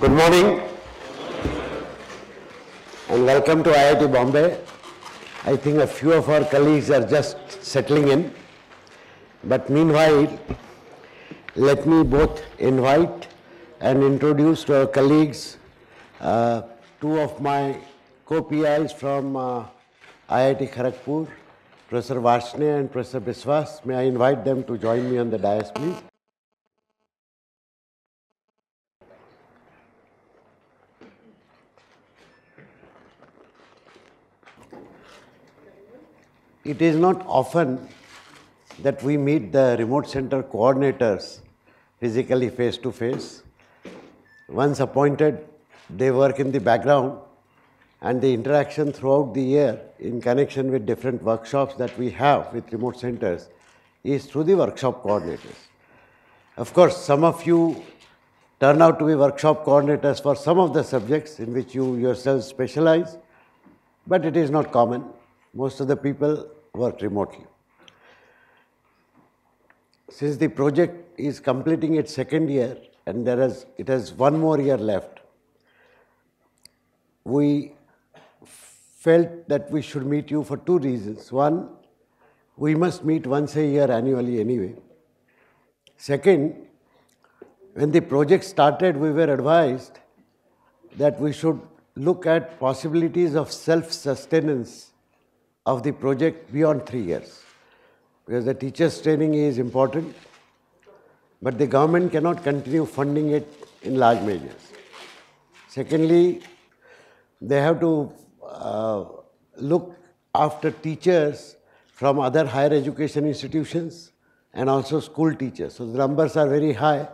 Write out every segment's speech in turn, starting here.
Good morning and welcome to IIT Bombay. I think a few of our colleagues are just settling in. But meanwhile, let me both invite and introduce to our colleagues uh, two of my co-PIs from uh, IIT Kharagpur, Professor Varshney and Professor Biswas. May I invite them to join me on the dais, please? It is not often that we meet the remote center coordinators physically face to face. Once appointed, they work in the background and the interaction throughout the year in connection with different workshops that we have with remote centers is through the workshop coordinators. Of course, some of you turn out to be workshop coordinators for some of the subjects in which you yourselves specialize, but it is not common. Most of the people work remotely. Since the project is completing its second year and there is, it has one more year left, we felt that we should meet you for two reasons. One, we must meet once a year annually anyway. Second, when the project started, we were advised that we should look at possibilities of self-sustenance of the project beyond three years. Because the teachers' training is important, but the government cannot continue funding it in large measures. Secondly, they have to uh, look after teachers from other higher education institutions and also school teachers. So the numbers are very high.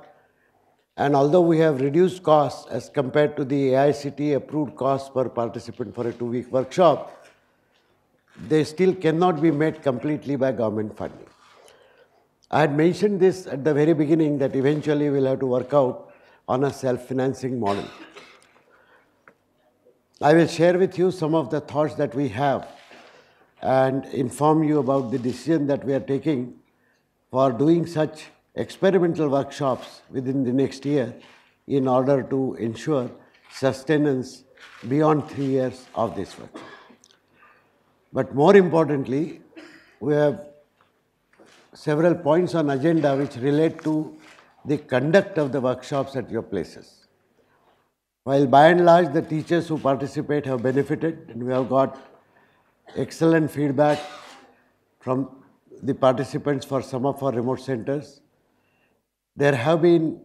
And although we have reduced costs as compared to the AICTE approved cost per participant for a two week workshop, they still cannot be met completely by government funding. I had mentioned this at the very beginning that eventually we'll have to work out on a self financing model. I will share with you some of the thoughts that we have and inform you about the decision that we are taking for doing such experimental workshops within the next year in order to ensure sustenance beyond three years of this workshop. But more importantly, we have several points on agenda which relate to the conduct of the workshops at your places. While by and large the teachers who participate have benefited and we have got excellent feedback from the participants for some of our remote centers, there have been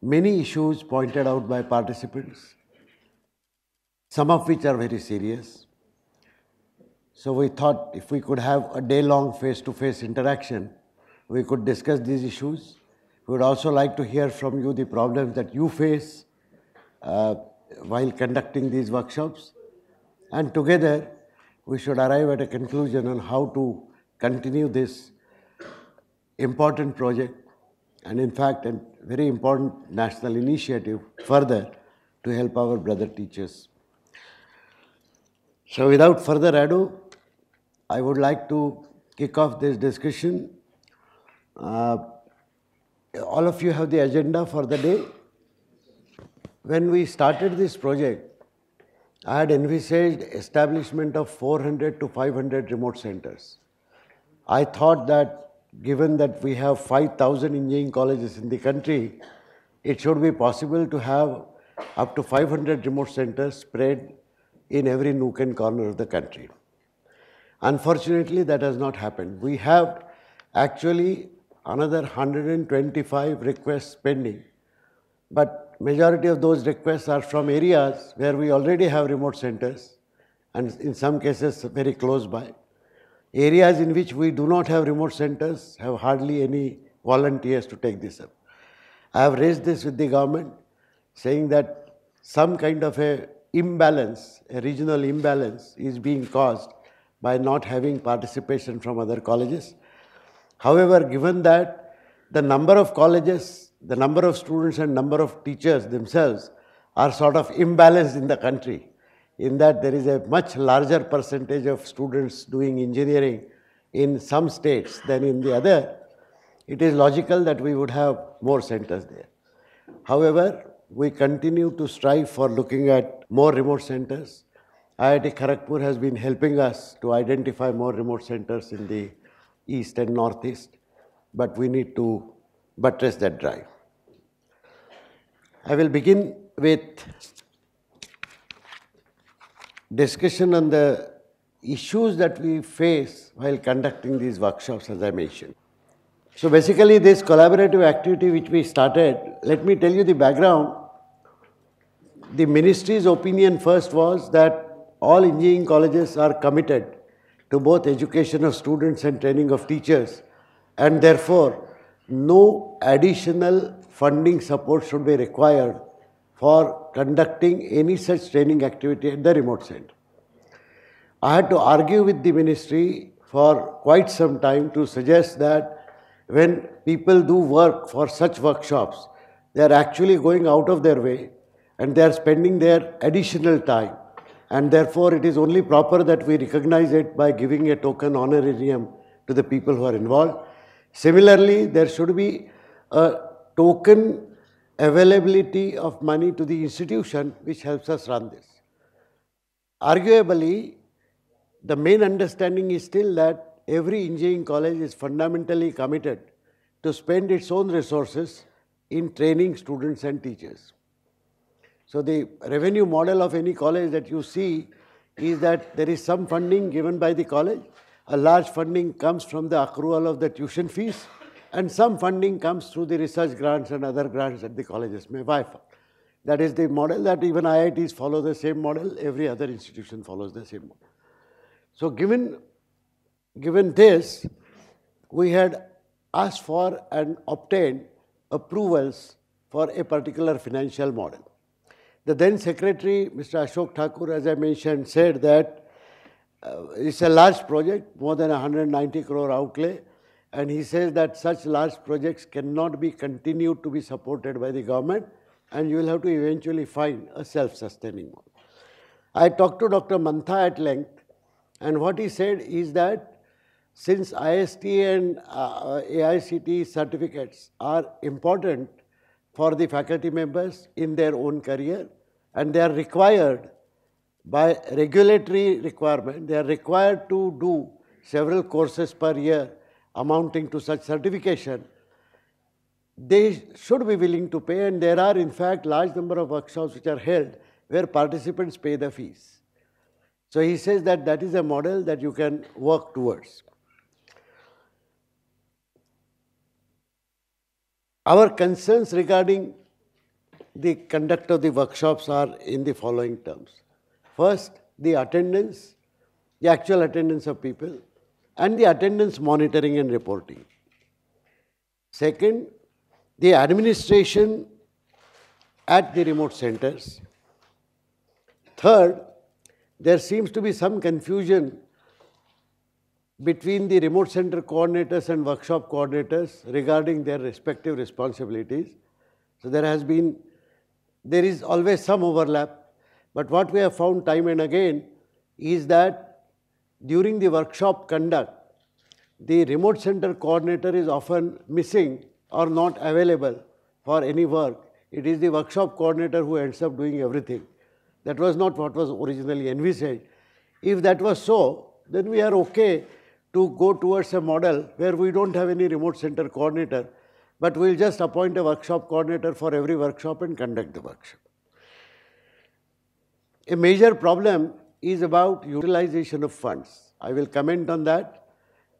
many issues pointed out by participants, some of which are very serious. So we thought if we could have a day-long face-to-face interaction, we could discuss these issues. We would also like to hear from you the problems that you face uh, while conducting these workshops. And together, we should arrive at a conclusion on how to continue this important project and in fact a very important national initiative further to help our brother teachers. So without further ado, I would like to kick off this discussion. Uh, all of you have the agenda for the day. When we started this project, I had envisaged establishment of 400 to 500 remote centers. I thought that given that we have 5,000 engineering colleges in the country, it should be possible to have up to 500 remote centers spread in every nook and corner of the country. Unfortunately, that has not happened. We have actually another 125 requests pending, but majority of those requests are from areas where we already have remote centers and in some cases very close by. Areas in which we do not have remote centers have hardly any volunteers to take this up. I have raised this with the government saying that some kind of a imbalance, a regional imbalance is being caused by not having participation from other colleges. However, given that the number of colleges, the number of students and number of teachers themselves are sort of imbalanced in the country, in that there is a much larger percentage of students doing engineering in some states than in the other, it is logical that we would have more centers there. However, we continue to strive for looking at more remote centers. IIT Kharagpur has been helping us to identify more remote centers in the east and northeast, but we need to buttress that drive. I will begin with discussion on the issues that we face while conducting these workshops, as I mentioned. So basically, this collaborative activity which we started, let me tell you the background. The ministry's opinion first was that all engineering colleges are committed to both education of students and training of teachers, and therefore, no additional funding support should be required for conducting any such training activity at the remote center. I had to argue with the ministry for quite some time to suggest that when people do work for such workshops, they are actually going out of their way and they are spending their additional time. And therefore, it is only proper that we recognize it by giving a token honorarium to the people who are involved. Similarly, there should be a token availability of money to the institution which helps us run this. Arguably, the main understanding is still that every engineering college is fundamentally committed to spend its own resources in training students and teachers. So the revenue model of any college that you see is that there is some funding given by the college, a large funding comes from the accrual of the tuition fees, and some funding comes through the research grants and other grants that the colleges may buy for. That is the model that even IITs follow the same model, every other institution follows the same model. So given Given this, we had asked for and obtained approvals for a particular financial model. The then secretary, Mr. Ashok Thakur, as I mentioned, said that uh, it's a large project, more than 190 crore outlay, and he says that such large projects cannot be continued to be supported by the government, and you will have to eventually find a self-sustaining model. I talked to Dr. Mantha at length, and what he said is that since ISTE and uh, AICTE certificates are important for the faculty members in their own career and they are required by regulatory requirement, they are required to do several courses per year amounting to such certification, they should be willing to pay and there are in fact large number of workshops which are held where participants pay the fees. So he says that that is a model that you can work towards. Our concerns regarding the conduct of the workshops are in the following terms. First, the attendance, the actual attendance of people, and the attendance monitoring and reporting. Second, the administration at the remote centers. Third, there seems to be some confusion between the remote center coordinators and workshop coordinators regarding their respective responsibilities. So there has been, there is always some overlap, but what we have found time and again is that during the workshop conduct, the remote center coordinator is often missing or not available for any work. It is the workshop coordinator who ends up doing everything. That was not what was originally envisaged. If that was so, then we are okay to go towards a model where we don't have any remote center coordinator, but we'll just appoint a workshop coordinator for every workshop and conduct the workshop. A major problem is about utilization of funds. I will comment on that.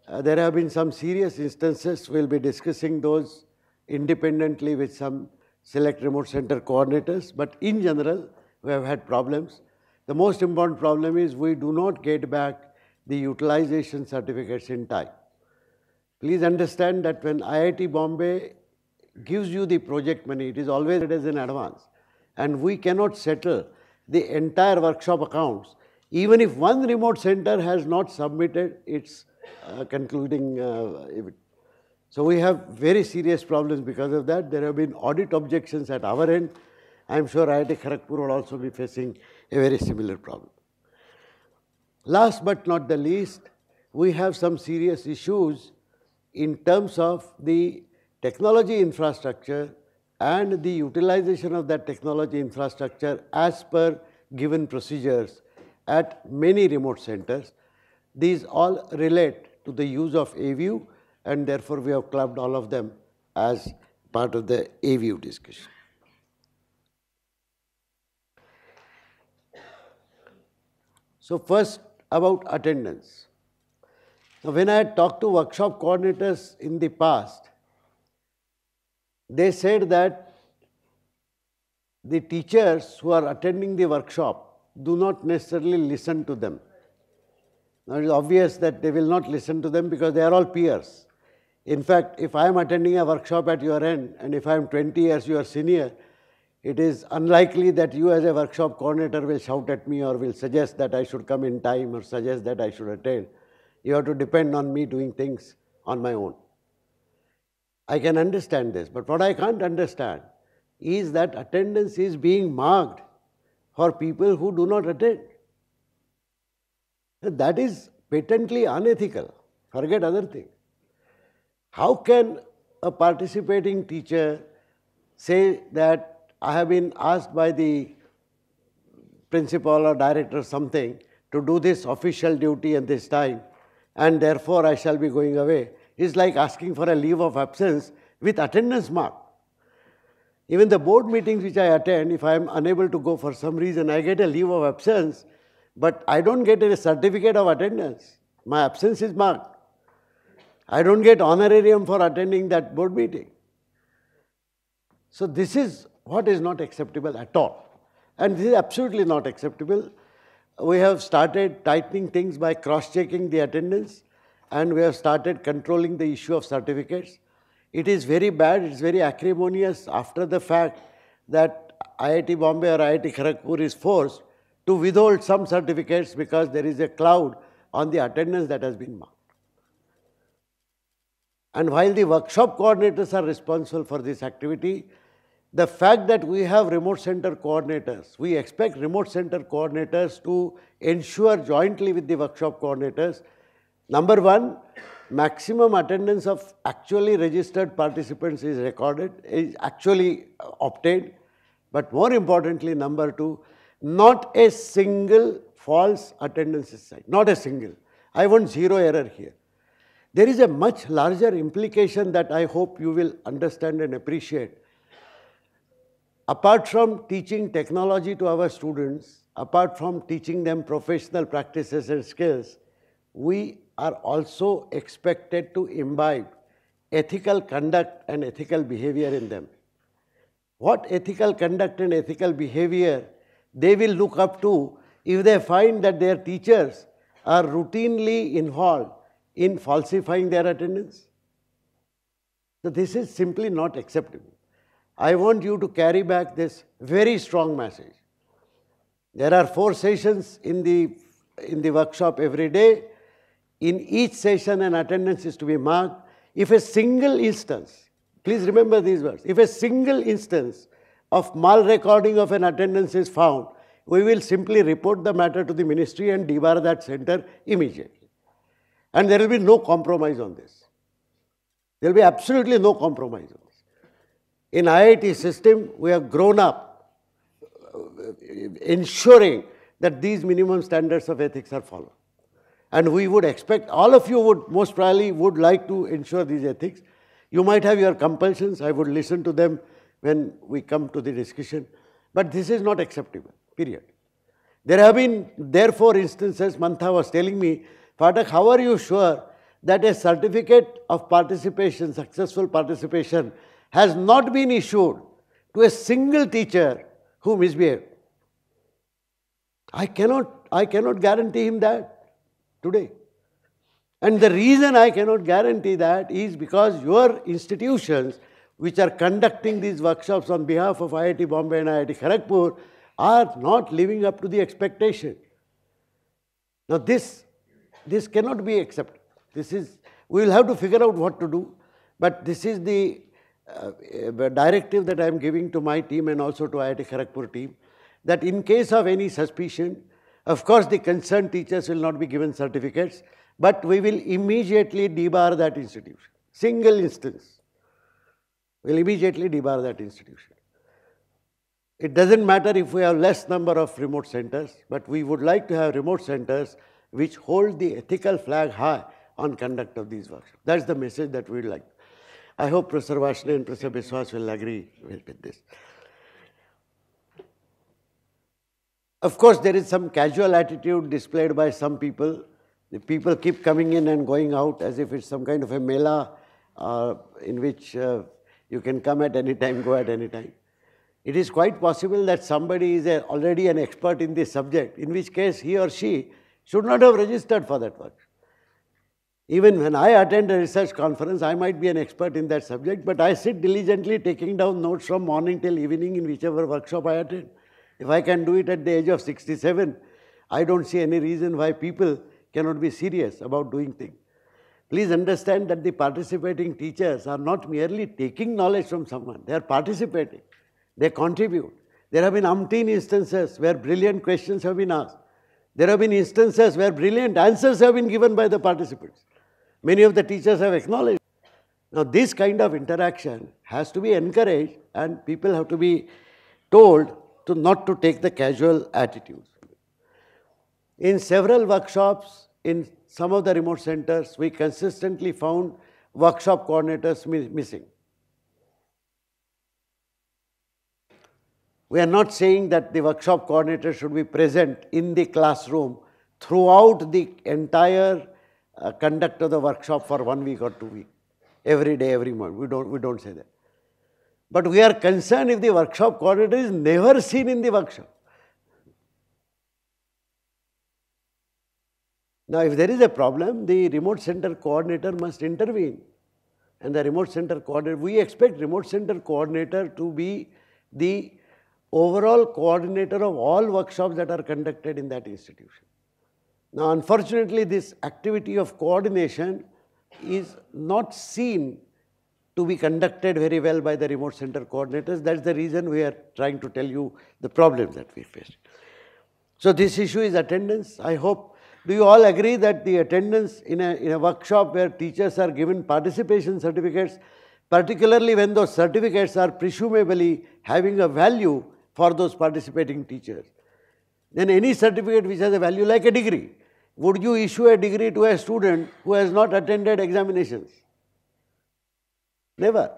Uh, there have been some serious instances. We'll be discussing those independently with some select remote center coordinators. But in general, we have had problems. The most important problem is we do not get back the utilization certificates in time. Please understand that when IIT Bombay gives you the project money, it is always as in advance. And we cannot settle the entire workshop accounts, even if one remote center has not submitted its uh, concluding uh, So we have very serious problems because of that. There have been audit objections at our end. I am sure IIT Kharagpur will also be facing a very similar problem. Last but not the least, we have some serious issues in terms of the technology infrastructure and the utilization of that technology infrastructure as per given procedures at many remote centers. These all relate to the use of A-VIEW and therefore we have clubbed all of them as part of the A-VIEW discussion. So first about attendance. Now when I had talked to workshop coordinators in the past, they said that the teachers who are attending the workshop do not necessarily listen to them. Now it is obvious that they will not listen to them because they are all peers. In fact, if I am attending a workshop at your end and if I am 20 years your senior, it is unlikely that you as a workshop coordinator will shout at me or will suggest that I should come in time or suggest that I should attend. You have to depend on me doing things on my own. I can understand this, but what I can't understand is that attendance is being marked for people who do not attend. That is patently unethical. Forget other things. How can a participating teacher say that I have been asked by the principal or director something to do this official duty at this time and therefore I shall be going away is like asking for a leave of absence with attendance mark. Even the board meetings which I attend, if I am unable to go for some reason, I get a leave of absence, but I don't get a certificate of attendance. My absence is marked. I don't get honorarium for attending that board meeting. So this is what is not acceptable at all. And this is absolutely not acceptable. We have started tightening things by cross-checking the attendance and we have started controlling the issue of certificates. It is very bad, it's very acrimonious after the fact that IIT Bombay or IIT Kharagpur is forced to withhold some certificates because there is a cloud on the attendance that has been marked. And while the workshop coordinators are responsible for this activity, the fact that we have remote center coordinators, we expect remote center coordinators to ensure jointly with the workshop coordinators, number one, maximum attendance of actually registered participants is recorded, is actually uh, obtained, but more importantly, number two, not a single false attendance is signed, not a single. I want zero error here. There is a much larger implication that I hope you will understand and appreciate. Apart from teaching technology to our students, apart from teaching them professional practices and skills, we are also expected to imbibe ethical conduct and ethical behavior in them. What ethical conduct and ethical behavior they will look up to if they find that their teachers are routinely involved in falsifying their attendance? So this is simply not acceptable. I want you to carry back this very strong message. There are four sessions in the, in the workshop every day. In each session, an attendance is to be marked. If a single instance, please remember these words, if a single instance of mal recording of an attendance is found, we will simply report the matter to the ministry and debar that center immediately. And there will be no compromise on this. There will be absolutely no compromise on this. In IIT system, we have grown up uh, ensuring that these minimum standards of ethics are followed. And we would expect, all of you would most probably would like to ensure these ethics. You might have your compulsions, I would listen to them when we come to the discussion. But this is not acceptable, period. There have been, therefore, instances, Mantha was telling me, Phatak, how are you sure that a certificate of participation, successful participation, has not been issued to a single teacher who misbehaved? I cannot, I cannot guarantee him that today. And the reason I cannot guarantee that is because your institutions, which are conducting these workshops on behalf of IIT Bombay and IIT Kharagpur, are not living up to the expectation. Now, this this cannot be accepted. This is, we will have to figure out what to do, but this is the uh, directive that I am giving to my team and also to IIT Kharagpur team, that in case of any suspicion, of course the concerned teachers will not be given certificates, but we will immediately debar that institution. Single instance. We'll immediately debar that institution. It doesn't matter if we have less number of remote centers, but we would like to have remote centers which hold the ethical flag high on conduct of these workshops. That's the message that we'd like. I hope Professor Varshney and Professor Biswas will agree with this. Of course, there is some casual attitude displayed by some people. The people keep coming in and going out as if it's some kind of a mela uh, in which uh, you can come at any time, go at any time. It is quite possible that somebody is a, already an expert in this subject, in which case he or she should not have registered for that work. Even when I attend a research conference, I might be an expert in that subject, but I sit diligently taking down notes from morning till evening in whichever workshop I attend. If I can do it at the age of 67, I don't see any reason why people cannot be serious about doing things. Please understand that the participating teachers are not merely taking knowledge from someone, they are participating, they contribute. There have been umpteen instances where brilliant questions have been asked. There have been instances where brilliant answers have been given by the participants. Many of the teachers have acknowledged. Now, this kind of interaction has to be encouraged, and people have to be told to not to take the casual attitude. In several workshops, in some of the remote centers, we consistently found workshop coordinators missing. We are not saying that the workshop coordinator should be present in the classroom throughout the entire uh, conduct of the workshop for one week or two weeks, every day, every month. We don't, we don't say that. But we are concerned if the workshop coordinator is never seen in the workshop. Now, if there is a problem, the remote center coordinator must intervene. And the remote center coordinator, we expect remote center coordinator to be the overall coordinator of all workshops that are conducted in that institution. Now, unfortunately, this activity of coordination is not seen to be conducted very well by the remote center coordinators. That's the reason we are trying to tell you the problem that we face. So this issue is attendance. I hope, do you all agree that the attendance in a, in a workshop where teachers are given participation certificates, particularly when those certificates are presumably having a value for those participating teachers, then any certificate which has a value like a degree, would you issue a degree to a student who has not attended examinations? Never.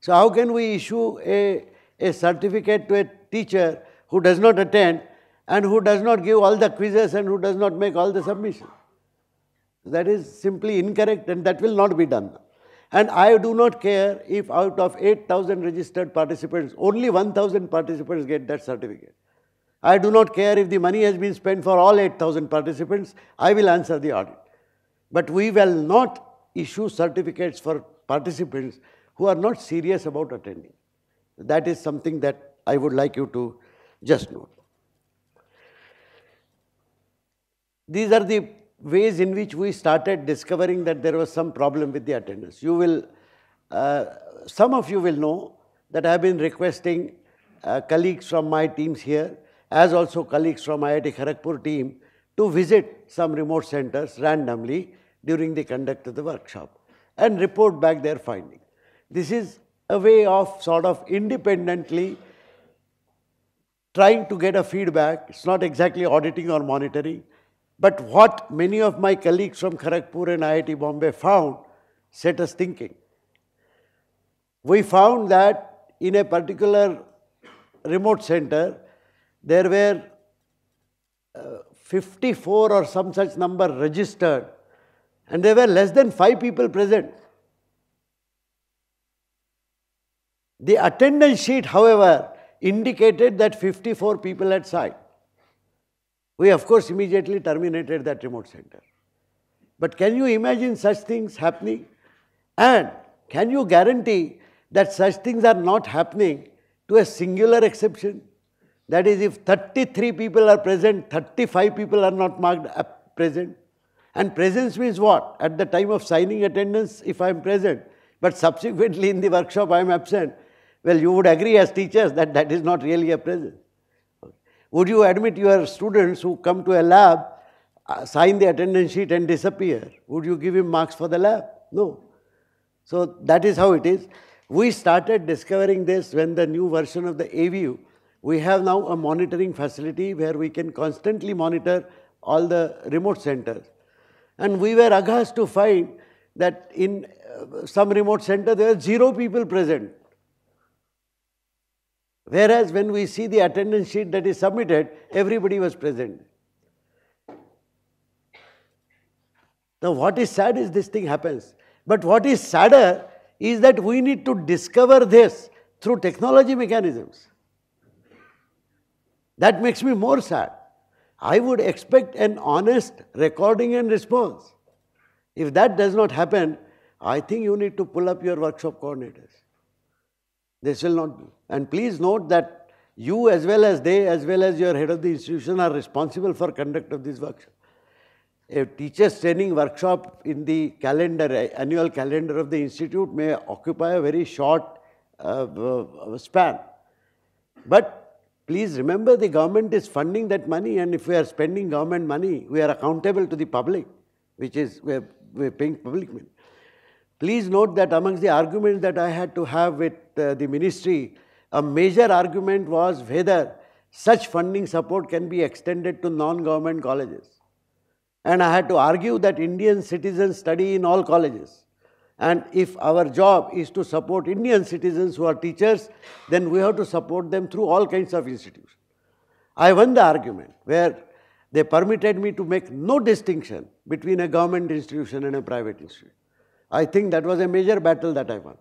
So how can we issue a, a certificate to a teacher who does not attend and who does not give all the quizzes and who does not make all the submissions? That is simply incorrect and that will not be done. And I do not care if out of 8,000 registered participants, only 1,000 participants get that certificate. I do not care if the money has been spent for all 8,000 participants, I will answer the audit. But we will not issue certificates for participants who are not serious about attending. That is something that I would like you to just note. These are the ways in which we started discovering that there was some problem with the attendance. You will, uh, some of you will know that I have been requesting uh, colleagues from my teams here, as also colleagues from IIT Kharagpur team, to visit some remote centers randomly during the conduct of the workshop and report back their findings. This is a way of sort of independently trying to get a feedback. It's not exactly auditing or monitoring, but what many of my colleagues from Kharagpur and IIT Bombay found set us thinking. We found that in a particular remote center, there were uh, 54 or some such number registered and there were less than five people present. The attendance sheet, however, indicated that 54 people had signed. We, of course, immediately terminated that remote center. But can you imagine such things happening? And can you guarantee that such things are not happening to a singular exception? That is, if 33 people are present, 35 people are not marked present. And presence means what? At the time of signing attendance, if I am present, but subsequently in the workshop I am absent, well, you would agree as teachers that that is not really a presence. Would you admit your students who come to a lab, uh, sign the attendance sheet and disappear? Would you give him marks for the lab? No. So that is how it is. We started discovering this when the new version of the AView, we have now a monitoring facility where we can constantly monitor all the remote centers. And we were aghast to find that in uh, some remote center there were zero people present. Whereas when we see the attendance sheet that is submitted, everybody was present. Now, what is sad is this thing happens. But what is sadder is that we need to discover this through technology mechanisms. That makes me more sad. I would expect an honest recording and response. If that does not happen, I think you need to pull up your workshop coordinators. This will not do. And please note that you as well as they, as well as your head of the institution are responsible for conduct of this workshop. A teacher's training workshop in the calendar, annual calendar of the institute may occupy a very short uh, uh, span. But please remember the government is funding that money and if we are spending government money, we are accountable to the public, which is, we're, we're paying public money. Please note that amongst the arguments that I had to have with uh, the ministry, a major argument was whether such funding support can be extended to non-government colleges. And I had to argue that Indian citizens study in all colleges. And if our job is to support Indian citizens who are teachers, then we have to support them through all kinds of institutions. I won the argument where they permitted me to make no distinction between a government institution and a private institution. I think that was a major battle that I won.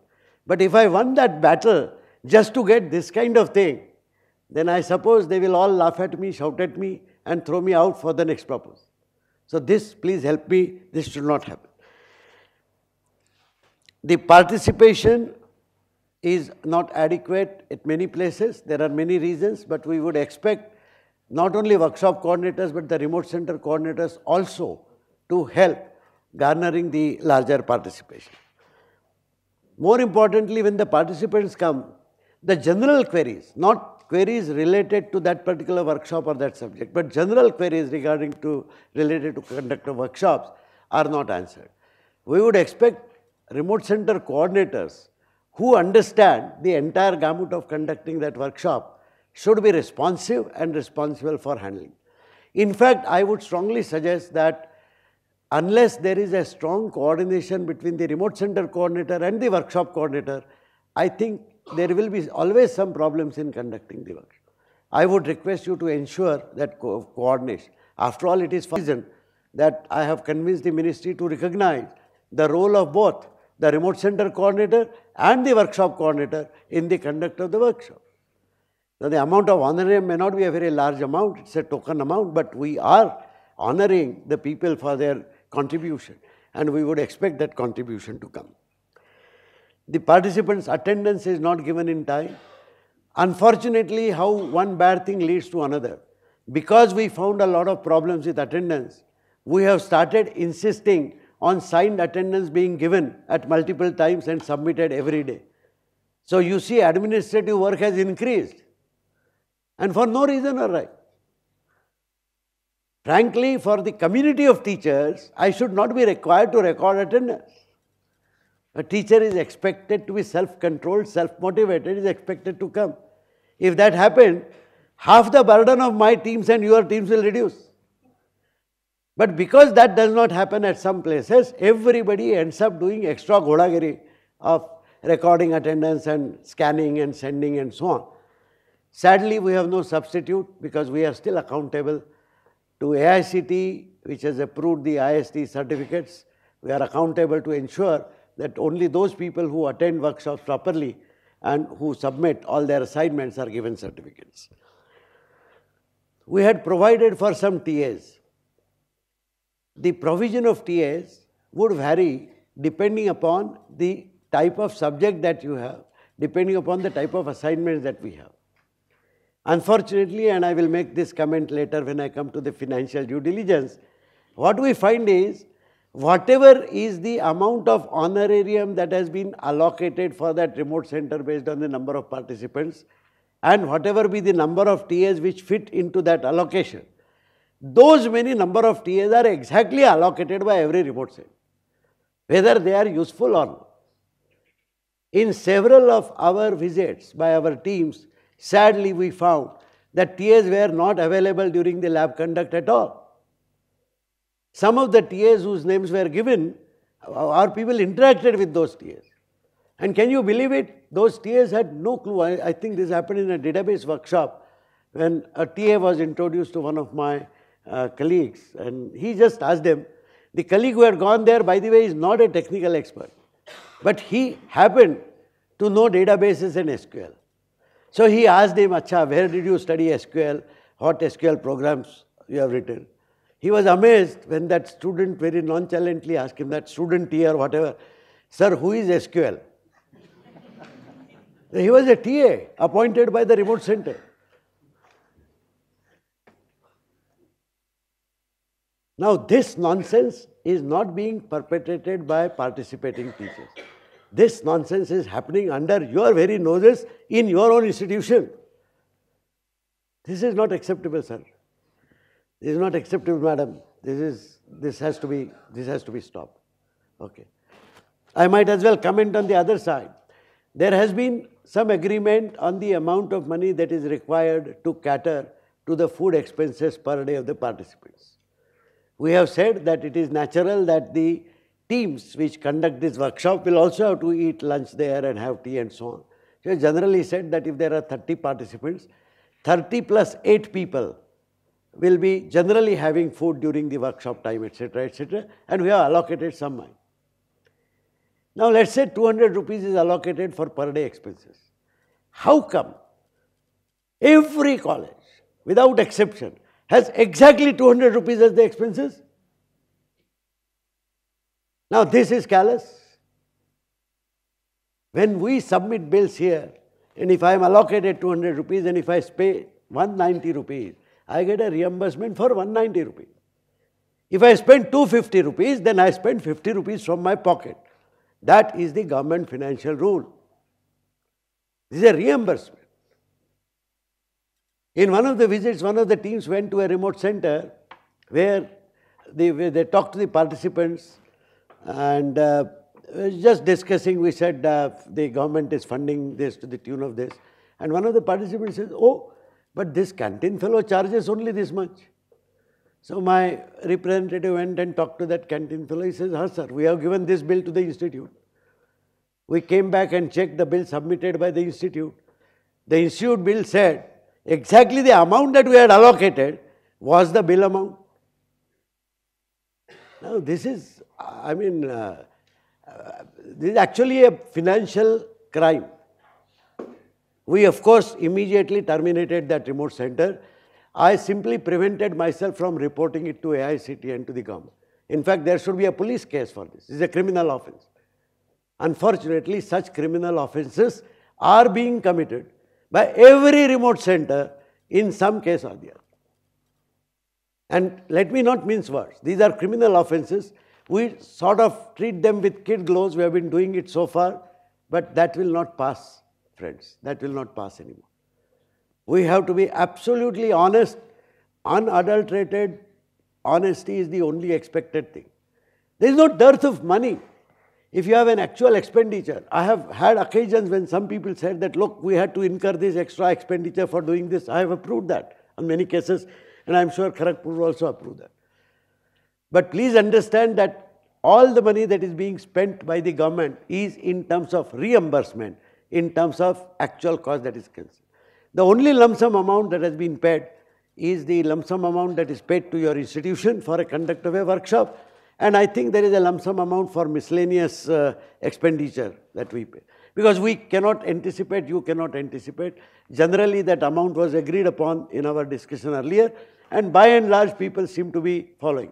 But if I won that battle just to get this kind of thing, then I suppose they will all laugh at me, shout at me, and throw me out for the next proposal. So this, please help me, this should not happen. The participation is not adequate at many places. There are many reasons, but we would expect not only workshop coordinators, but the remote center coordinators also to help garnering the larger participation. More importantly, when the participants come, the general queries, not queries related to that particular workshop or that subject, but general queries regarding to related to conduct of workshops are not answered. We would expect remote center coordinators who understand the entire gamut of conducting that workshop should be responsive and responsible for handling. In fact, I would strongly suggest that unless there is a strong coordination between the remote center coordinator and the workshop coordinator, I think there will be always some problems in conducting the workshop. I would request you to ensure that co coordination. After all, it is for reason that I have convinced the ministry to recognize the role of both the remote center coordinator and the workshop coordinator in the conduct of the workshop. Now, the amount of honorarium may not be a very large amount, it's a token amount, but we are honoring the people for their contribution and we would expect that contribution to come. The participants' attendance is not given in time. Unfortunately, how one bad thing leads to another. Because we found a lot of problems with attendance, we have started insisting on signed attendance being given at multiple times and submitted every day. So you see administrative work has increased and for no reason or right. Frankly, for the community of teachers, I should not be required to record attendance. A teacher is expected to be self-controlled, self-motivated, is expected to come. If that happened, half the burden of my teams and your teams will reduce. But because that does not happen at some places, everybody ends up doing extra ghodagiri of recording attendance and scanning and sending and so on. Sadly, we have no substitute because we are still accountable to AICTE, which has approved the ISTE certificates. We are accountable to ensure that only those people who attend workshops properly and who submit all their assignments are given certificates. We had provided for some TAs. The provision of TAs would vary depending upon the type of subject that you have, depending upon the type of assignments that we have. Unfortunately, and I will make this comment later when I come to the financial due diligence, what we find is whatever is the amount of honorarium that has been allocated for that remote center based on the number of participants and whatever be the number of TAs which fit into that allocation, those many number of TAs are exactly allocated by every remote center, whether they are useful or not. In several of our visits by our teams, sadly we found that TAs were not available during the lab conduct at all. Some of the TAs whose names were given, uh, our people interacted with those TAs. And can you believe it? Those TAs had no clue. I, I think this happened in a database workshop when a TA was introduced to one of my uh, colleagues and he just asked them, the colleague who had gone there, by the way, is not a technical expert, but he happened to know databases and SQL. So he asked him, Acha, where did you study SQL? What SQL programs you have written? He was amazed when that student very nonchalantly asked him, that student here, whatever, Sir, who is SQL? he was a TA appointed by the remote center. Now, this nonsense is not being perpetrated by participating teachers. This nonsense is happening under your very noses in your own institution. This is not acceptable, sir. This is not acceptable, madam. This is this has to be this has to be stopped. Okay. I might as well comment on the other side. There has been some agreement on the amount of money that is required to cater to the food expenses per day of the participants. We have said that it is natural that the teams which conduct this workshop will also have to eat lunch there and have tea and so on. So generally said that if there are 30 participants, 30 plus 8 people will be generally having food during the workshop time, etc., etc., and we have allocated some money. Now let's say 200 rupees is allocated for per day expenses. How come every college, without exception, has exactly 200 rupees as the expenses? Now, this is callous. When we submit bills here, and if I am allocated 200 rupees and if I pay 190 rupees, I get a reimbursement for 190 rupees. If I spend 250 rupees, then I spend 50 rupees from my pocket. That is the government financial rule. This is a reimbursement. In one of the visits, one of the teams went to a remote center where they, where they talked to the participants and uh, just discussing, we said uh, the government is funding this to the tune of this. And one of the participants says, oh, but this canteen fellow charges only this much. So my representative went and talked to that canteen fellow. He says, sir, we have given this bill to the institute. We came back and checked the bill submitted by the institute. The institute bill said exactly the amount that we had allocated was the bill amount. Now this is I mean, uh, uh, this is actually a financial crime. We, of course, immediately terminated that remote center. I simply prevented myself from reporting it to AICTE and to the government. In fact, there should be a police case for this. It's a criminal offense. Unfortunately, such criminal offenses are being committed by every remote center in some case or the other. And let me not mince words. These are criminal offenses we sort of treat them with kid gloves. We have been doing it so far, but that will not pass, friends. That will not pass anymore. We have to be absolutely honest, unadulterated. Honesty is the only expected thing. There is no dearth of money. If you have an actual expenditure, I have had occasions when some people said that, look, we had to incur this extra expenditure for doing this. I have approved that in many cases, and I'm sure Kharagpur also approve that. But please understand that all the money that is being spent by the government is in terms of reimbursement, in terms of actual cost that is concerned. The only lump sum amount that has been paid is the lump sum amount that is paid to your institution for a conduct of a workshop. And I think there is a lump sum amount for miscellaneous uh, expenditure that we pay. Because we cannot anticipate, you cannot anticipate. Generally, that amount was agreed upon in our discussion earlier. And by and large, people seem to be following.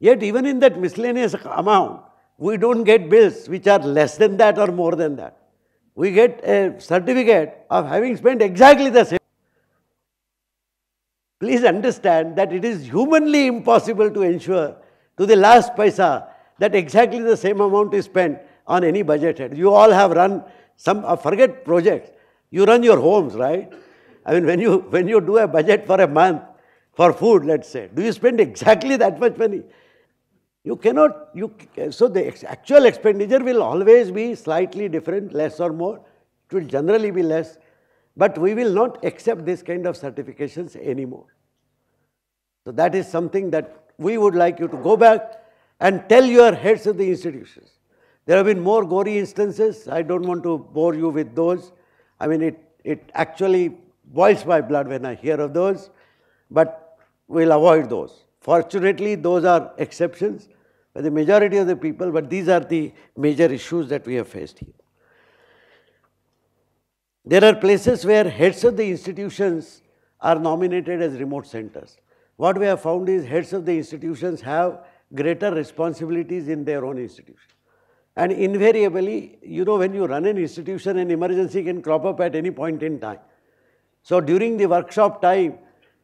Yet even in that miscellaneous amount, we don't get bills which are less than that or more than that. We get a certificate of having spent exactly the same. Please understand that it is humanly impossible to ensure to the last paisa that exactly the same amount is spent on any budget. You all have run some, uh, forget projects, you run your homes, right? I mean, when you, when you do a budget for a month for food, let's say, do you spend exactly that much money? You cannot, you, so the actual expenditure will always be slightly different, less or more. It will generally be less, but we will not accept this kind of certifications anymore. So that is something that we would like you to go back and tell your heads of the institutions. There have been more gory instances. I don't want to bore you with those. I mean, it, it actually boils my blood when I hear of those, but we'll avoid those. Fortunately, those are exceptions for the majority of the people, but these are the major issues that we have faced here. There are places where heads of the institutions are nominated as remote centers. What we have found is heads of the institutions have greater responsibilities in their own institution. And invariably, you know, when you run an institution, an emergency can crop up at any point in time. So during the workshop time,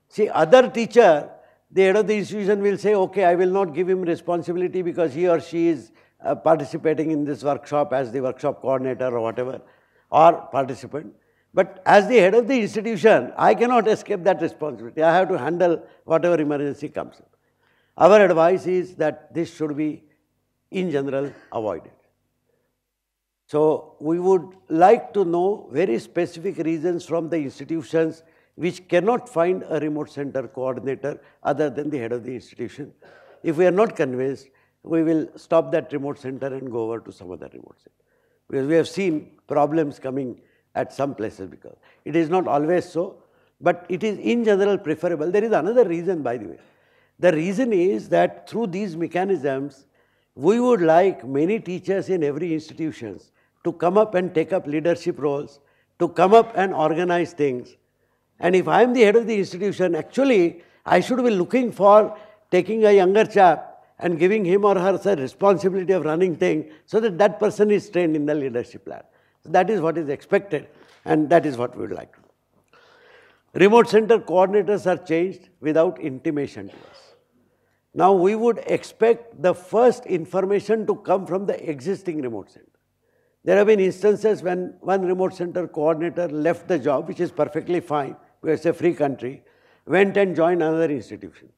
see, other teacher the head of the institution will say, okay, I will not give him responsibility because he or she is uh, participating in this workshop as the workshop coordinator or whatever, or participant. But as the head of the institution, I cannot escape that responsibility. I have to handle whatever emergency comes. Our advice is that this should be, in general, avoided. So we would like to know very specific reasons from the institutions which cannot find a remote center coordinator other than the head of the institution. If we are not convinced, we will stop that remote center and go over to some other remote center. Because we have seen problems coming at some places because it is not always so, but it is in general preferable. There is another reason, by the way. The reason is that through these mechanisms, we would like many teachers in every institutions to come up and take up leadership roles, to come up and organize things, and if I am the head of the institution, actually, I should be looking for taking a younger chap and giving him or her the responsibility of running things so that that person is trained in the leadership lab. That is what is expected and that is what we would like. Remote center coordinators are changed without intimation to us. Now we would expect the first information to come from the existing remote center. There have been instances when one remote center coordinator left the job, which is perfectly fine, because it's a free country, went and joined another institution.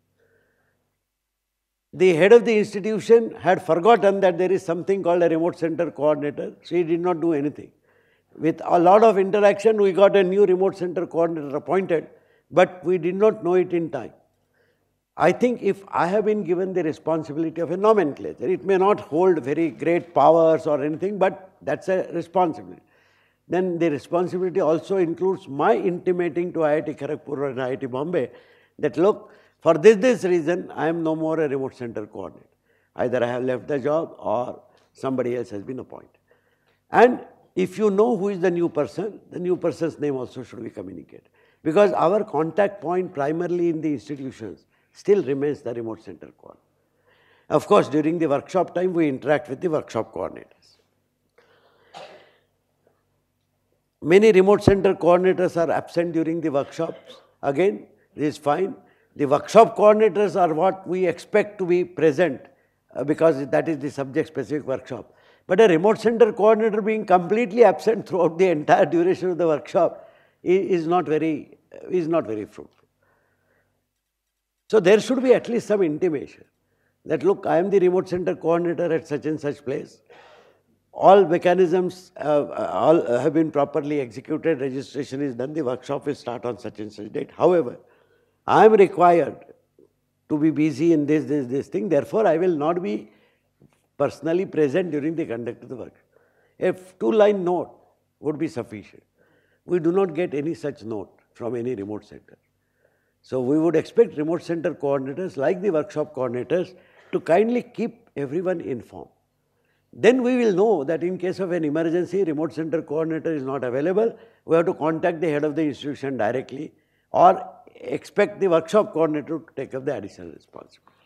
The head of the institution had forgotten that there is something called a remote center coordinator, so he did not do anything. With a lot of interaction, we got a new remote center coordinator appointed, but we did not know it in time. I think if I have been given the responsibility of a nomenclature, it may not hold very great powers or anything, but that's a responsibility then the responsibility also includes my intimating to IIT Kharagpur and IIT Bombay that look, for this, this reason, I am no more a remote center coordinator. Either I have left the job or somebody else has been appointed. And if you know who is the new person, the new person's name also should be communicated. Because our contact point primarily in the institutions still remains the remote center coordinator. Of course, during the workshop time, we interact with the workshop coordinators. Many remote center coordinators are absent during the workshops. Again, this is fine. The workshop coordinators are what we expect to be present uh, because that is the subject specific workshop. But a remote center coordinator being completely absent throughout the entire duration of the workshop is not very, is not very fruitful. So there should be at least some intimation that look, I am the remote center coordinator at such and such place all mechanisms uh, uh, all have been properly executed, registration is done, the workshop will start on such and such date. However, I am required to be busy in this, this, this thing, therefore I will not be personally present during the conduct of the work. A two-line note would be sufficient. We do not get any such note from any remote center. So we would expect remote center coordinators like the workshop coordinators to kindly keep everyone informed. Then we will know that in case of an emergency, remote center coordinator is not available. We have to contact the head of the institution directly or expect the workshop coordinator to take up the additional responsibility.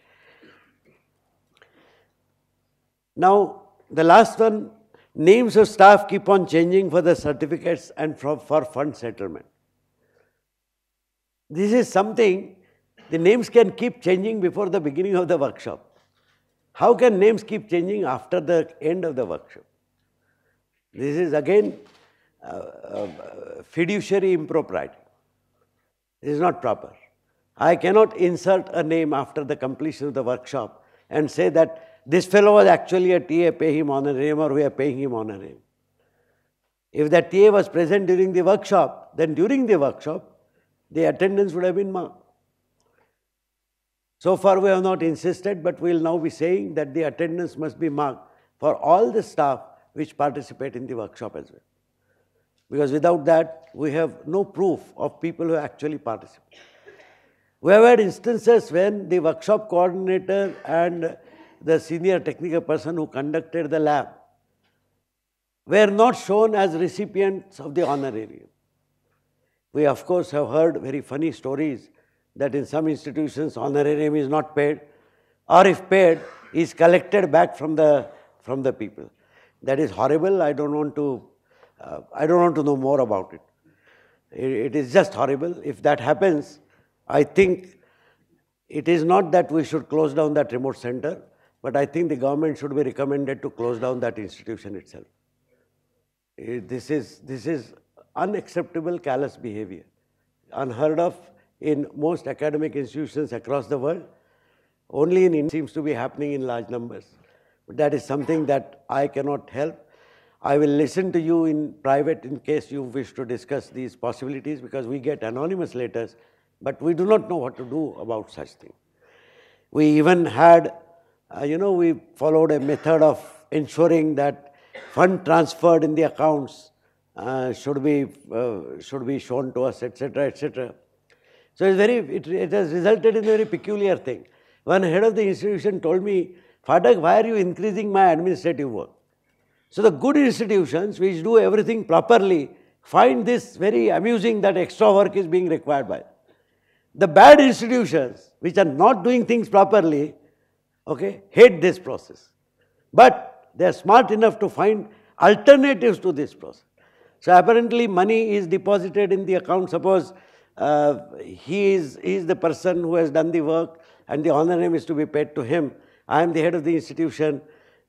Now, the last one, names of staff keep on changing for the certificates and for, for fund settlement. This is something, the names can keep changing before the beginning of the workshop. How can names keep changing after the end of the workshop? This is again uh, uh, fiduciary impropriety. This is not proper. I cannot insert a name after the completion of the workshop and say that this fellow was actually a TA, pay him honorarium or we are paying him honorarium. If that TA was present during the workshop, then during the workshop, the attendance would have been marked. So far we have not insisted, but we will now be saying that the attendance must be marked for all the staff which participate in the workshop as well. Because without that, we have no proof of people who actually participate. We have had instances when the workshop coordinator and the senior technical person who conducted the lab were not shown as recipients of the honorarium. We of course have heard very funny stories that in some institutions honorarium is not paid or if paid is collected back from the, from the people. That is horrible. I don't want to, uh, I don't want to know more about it. it. It is just horrible. If that happens, I think it is not that we should close down that remote center, but I think the government should be recommended to close down that institution itself. It, this, is, this is unacceptable callous behavior, unheard of in most academic institutions across the world. Only in India seems to be happening in large numbers. But that is something that I cannot help. I will listen to you in private in case you wish to discuss these possibilities because we get anonymous letters, but we do not know what to do about such things. We even had, uh, you know, we followed a method of ensuring that fund transferred in the accounts uh, should be uh, should be shown to us, etc., etc. So it's very, it, it has resulted in a very peculiar thing. One head of the institution told me, Phatak, why are you increasing my administrative work? So the good institutions which do everything properly find this very amusing that extra work is being required by. The bad institutions which are not doing things properly, okay, hate this process. But they are smart enough to find alternatives to this process. So apparently money is deposited in the account. Suppose uh, he, is, he is the person who has done the work and the honorarium is to be paid to him. I am the head of the institution.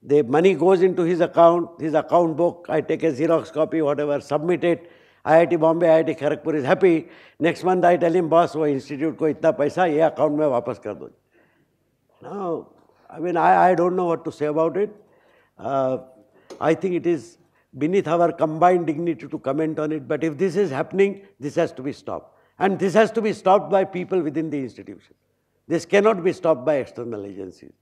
The money goes into his account, his account book. I take a Xerox copy, whatever, submit it. IIT Bombay, IIT Kharagpur is happy. Next month I tell him, boss, वो institute को इतना पैसा ये account में वापस कर दो. Now, I mean, I, I don't know what to say about it. Uh, I think it is beneath our combined dignity to comment on it. But if this is happening, this has to be stopped. And this has to be stopped by people within the institution. This cannot be stopped by external agencies.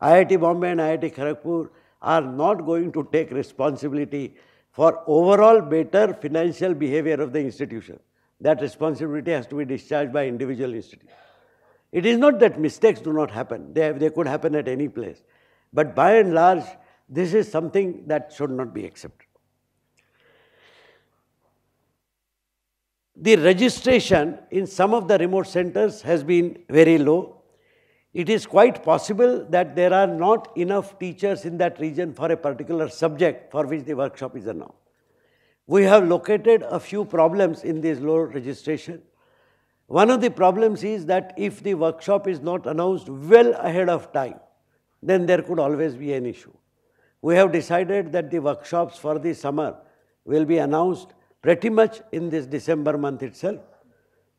IIT Bombay and IIT Kharagpur are not going to take responsibility for overall better financial behavior of the institution. That responsibility has to be discharged by individual institutions. It is not that mistakes do not happen. They, have, they could happen at any place. But by and large, this is something that should not be accepted. The registration in some of the remote centers has been very low it is quite possible that there are not enough teachers in that region for a particular subject for which the workshop is announced. We have located a few problems in this low registration. One of the problems is that if the workshop is not announced well ahead of time, then there could always be an issue. We have decided that the workshops for the summer will be announced pretty much in this December month itself.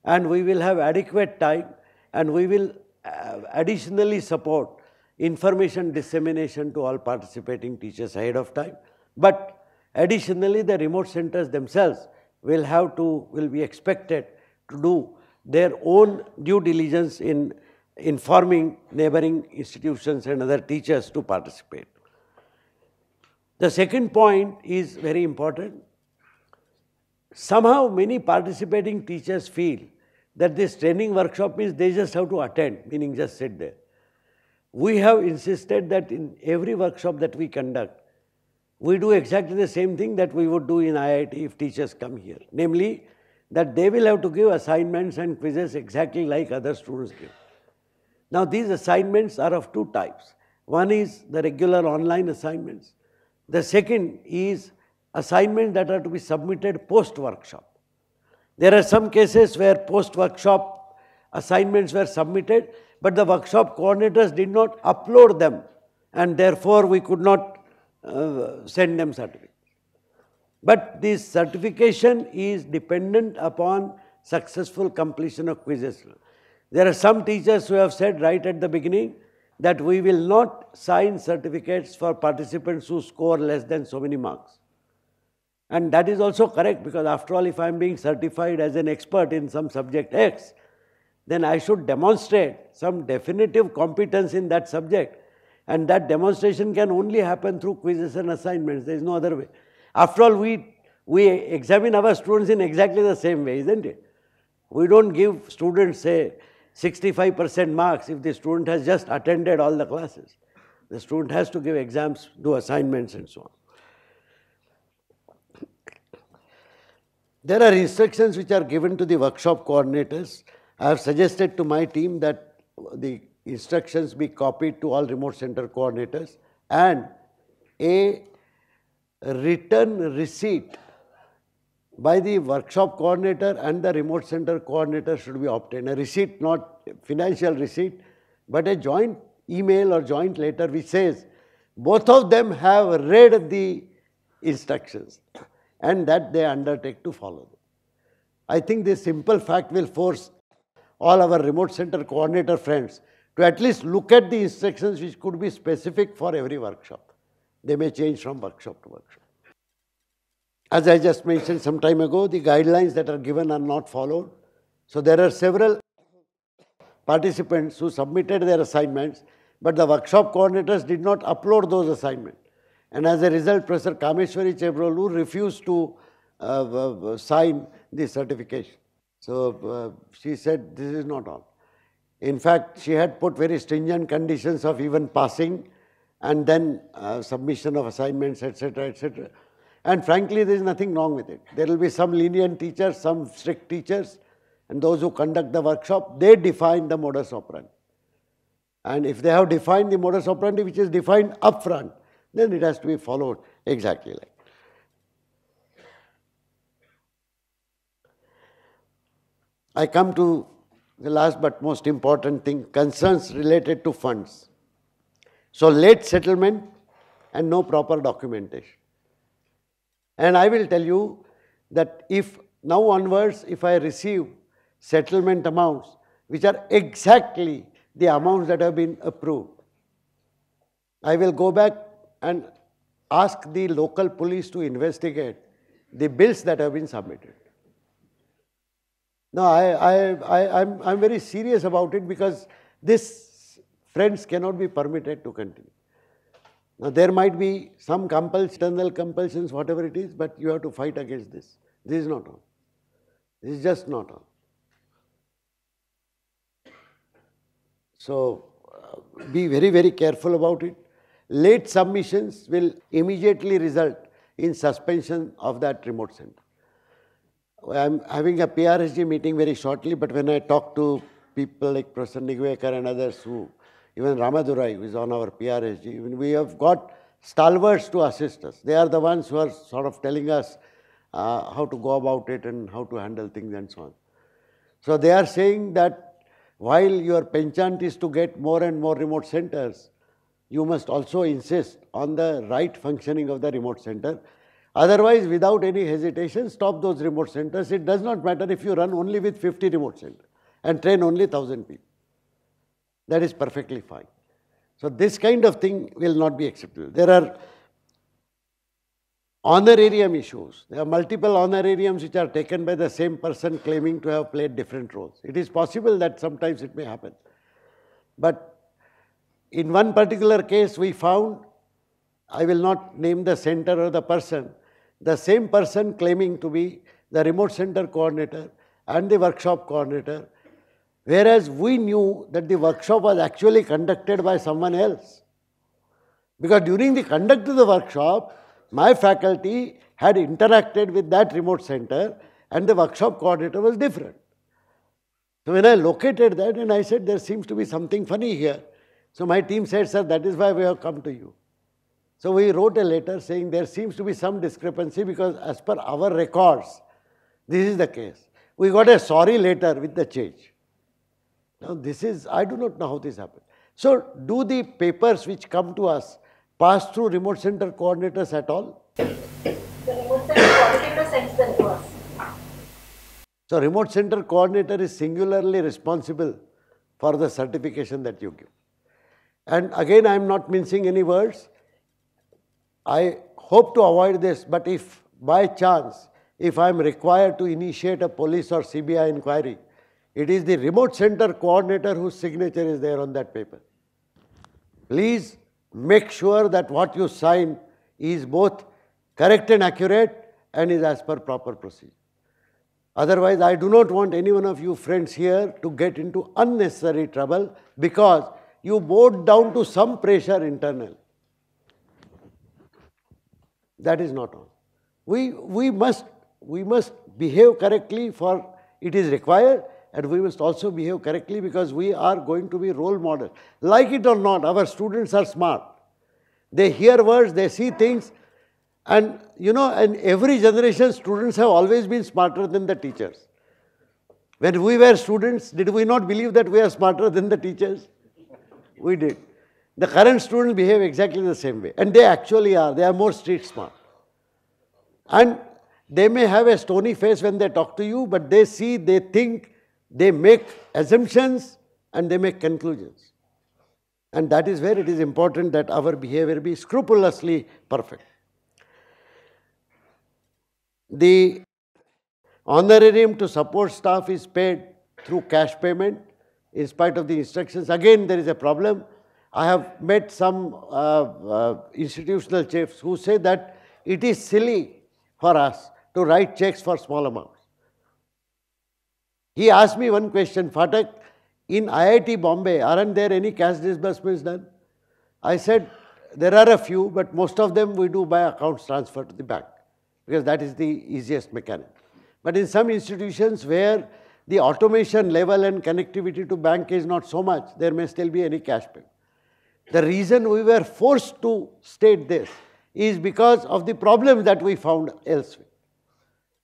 And we will have adequate time and we will uh, additionally support information dissemination to all participating teachers ahead of time. But additionally, the remote centers themselves will have to, will be expected to do their own due diligence in informing neighboring institutions and other teachers to participate. The second point is very important. Somehow many participating teachers feel that this training workshop means they just have to attend, meaning just sit there. We have insisted that in every workshop that we conduct, we do exactly the same thing that we would do in IIT if teachers come here. Namely, that they will have to give assignments and quizzes exactly like other students give. Now, these assignments are of two types. One is the regular online assignments. The second is assignments that are to be submitted post-workshop. There are some cases where post-workshop assignments were submitted, but the workshop coordinators did not upload them and therefore we could not uh, send them certificates. But this certification is dependent upon successful completion of quizzes. There are some teachers who have said right at the beginning that we will not sign certificates for participants who score less than so many marks. And that is also correct because after all, if I am being certified as an expert in some subject X, then I should demonstrate some definitive competence in that subject. And that demonstration can only happen through quizzes and assignments. There is no other way. After all, we, we examine our students in exactly the same way, isn't it? We don't give students, say, 65% marks if the student has just attended all the classes. The student has to give exams, do assignments and so on. There are instructions which are given to the workshop coordinators. I have suggested to my team that the instructions be copied to all remote center coordinators and a written receipt by the workshop coordinator and the remote center coordinator should be obtained. A receipt, not financial receipt, but a joint email or joint letter which says both of them have read the instructions and that they undertake to follow them. I think this simple fact will force all our remote center coordinator friends to at least look at the instructions which could be specific for every workshop. They may change from workshop to workshop. As I just mentioned some time ago, the guidelines that are given are not followed. So there are several participants who submitted their assignments, but the workshop coordinators did not upload those assignments. And as a result, Professor Kameshwari Chebrolu refused to uh, uh, sign the certification. So uh, she said, this is not all. In fact, she had put very stringent conditions of even passing and then uh, submission of assignments, etc., etc. And frankly, there is nothing wrong with it. There will be some lenient teachers, some strict teachers, and those who conduct the workshop, they define the modus operandi. And if they have defined the modus operandi, which is defined upfront, then it has to be followed exactly like. I come to the last but most important thing, concerns related to funds. So late settlement and no proper documentation. And I will tell you that if now onwards, if I receive settlement amounts which are exactly the amounts that have been approved, I will go back and ask the local police to investigate the bills that have been submitted. No, I, I, I, I'm, I'm very serious about it because this, friends, cannot be permitted to continue. Now, there might be some compulsion, external compulsions, whatever it is, but you have to fight against this. This is not all. This is just not all. So, uh, be very, very careful about it. Late submissions will immediately result in suspension of that remote center. I'm having a PRSG meeting very shortly, but when I talk to people like Professor Nigwekar and others who even Ramadorai, who is on our PRSG, even we have got stalwarts to assist us. They are the ones who are sort of telling us uh, how to go about it and how to handle things and so on. So they are saying that while your penchant is to get more and more remote centers, you must also insist on the right functioning of the remote center. Otherwise, without any hesitation, stop those remote centers. It does not matter if you run only with 50 remote centers and train only 1,000 people that is perfectly fine. So this kind of thing will not be acceptable. There are honorarium issues. There are multiple honorariums which are taken by the same person claiming to have played different roles. It is possible that sometimes it may happen. But in one particular case we found, I will not name the center or the person, the same person claiming to be the remote center coordinator and the workshop coordinator Whereas we knew that the workshop was actually conducted by someone else. Because during the conduct of the workshop, my faculty had interacted with that remote center and the workshop coordinator was different. So when I located that and I said there seems to be something funny here. So my team said, sir, that is why we have come to you. So we wrote a letter saying there seems to be some discrepancy because as per our records, this is the case. We got a sorry letter with the change. Now this is, I do not know how this happened. So do the papers which come to us pass through remote center coordinators at all? The remote center coordinator sends them to us. So remote center coordinator is singularly responsible for the certification that you give. And again, I am not mincing any words. I hope to avoid this, but if by chance, if I am required to initiate a police or CBI inquiry, it is the remote center coordinator whose signature is there on that paper. Please make sure that what you sign is both correct and accurate and is as per proper procedure. Otherwise, I do not want any one of you friends here to get into unnecessary trouble because you bowed down to some pressure internal. That is not all. We, we, must, we must behave correctly for it is required and we must also behave correctly because we are going to be role model. Like it or not, our students are smart. They hear words, they see things, and you know, in every generation, students have always been smarter than the teachers. When we were students, did we not believe that we are smarter than the teachers? We did. The current students behave exactly the same way. And they actually are. They are more street smart. And they may have a stony face when they talk to you, but they see, they think, they make assumptions and they make conclusions. And that is where it is important that our behavior be scrupulously perfect. The honorarium to support staff is paid through cash payment in spite of the instructions. Again, there is a problem. I have met some uh, uh, institutional chiefs who say that it is silly for us to write checks for small amounts. He asked me one question, Phatak, in IIT Bombay, aren't there any cash disbursements done? I said, there are a few, but most of them we do by accounts transfer to the bank, because that is the easiest mechanism. But in some institutions where the automation level and connectivity to bank is not so much, there may still be any cash payment. The reason we were forced to state this is because of the problems that we found elsewhere.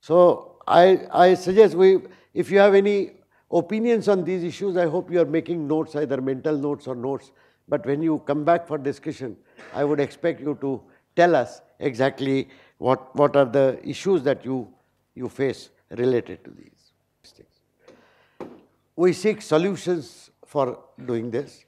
So I, I suggest we, if you have any opinions on these issues, I hope you are making notes, either mental notes or notes. But when you come back for discussion, I would expect you to tell us exactly what, what are the issues that you, you face related to these things. We seek solutions for doing this.